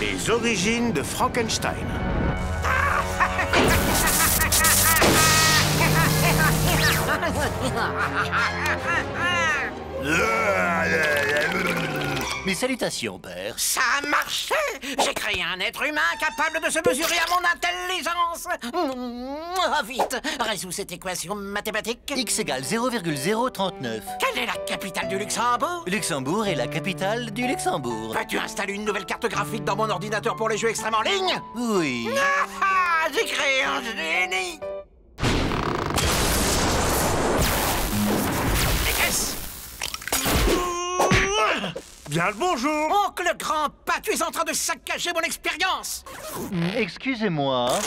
Les origines de Frankenstein. Mes salutations, père. Ça a marché J'ai créé un être humain capable de se mesurer à mon intelligence Ah, Vite, résous cette équation mathématique. X égale 0,039. Quelle est la capitale du Luxembourg? Luxembourg est la capitale du Luxembourg. Vas-tu installer une nouvelle carte graphique dans mon ordinateur pour les jeux extrêmes en ligne? Oui. Ah ah J'ai créé un génie Bien le bonjour Oncle grand pas, tu es en train de saccager mon expérience Excusez-moi.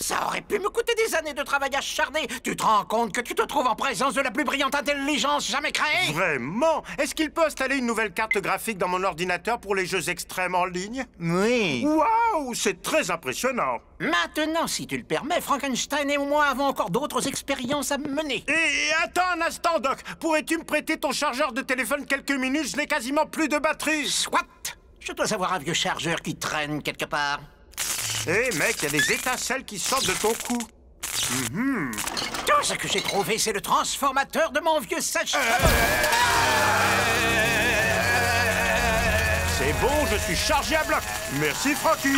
Ça aurait pu me coûter des années de travail acharné. Tu te rends compte que tu te trouves en présence de la plus brillante intelligence jamais créée? Vraiment? Est-ce qu'il peut installer une nouvelle carte graphique dans mon ordinateur pour les jeux extrêmes en ligne? Oui. Waouh C'est très impressionnant Maintenant, si tu le permets, Frankenstein et moi avons encore d'autres expériences à mener. Et attends un instant, Doc Pourrais-tu me prêter ton chargeur de téléphone quelques minutes? Je n'ai quasiment plus de batterie Soit Je dois avoir un vieux chargeur qui traîne quelque part. Hé mec, il y a des étincelles qui sortent de ton cou. Tout ce que j'ai trouvé, c'est le transformateur de mon vieux sèche C'est bon, je suis chargé à bloc. Merci Francky.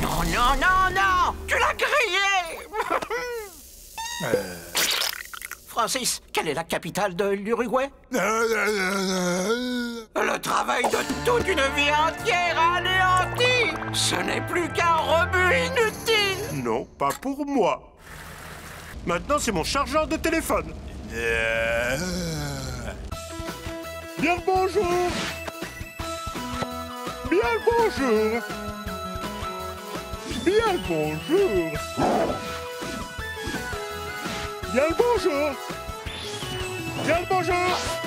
Non, non, non, non. Tu l'as grillé. Francis, quelle est la capitale de l'Uruguay? Le travail de toute une vie entière anéanti Ce n'est plus qu'un rebut inutile. Non, pas pour moi. Maintenant, c'est mon chargeur de téléphone. Bien le bonjour. Bien le bonjour. Bien le bonjour. Bien le bonjour. Bien le bonjour